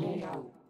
Hai.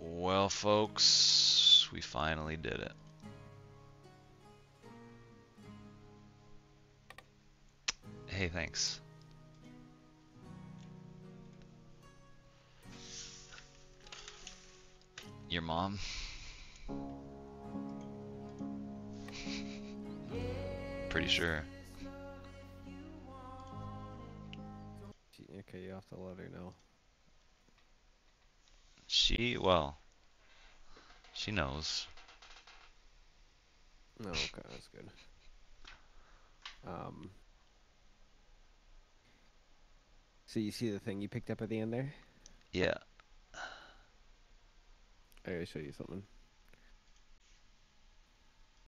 Well, folks, we finally did it. Hey, thanks. Your mom? Pretty sure. Okay, you have to let her know. She, well, she knows. No, okay, that's good. Um. So you see the thing you picked up at the end there? Yeah. I gotta show you something.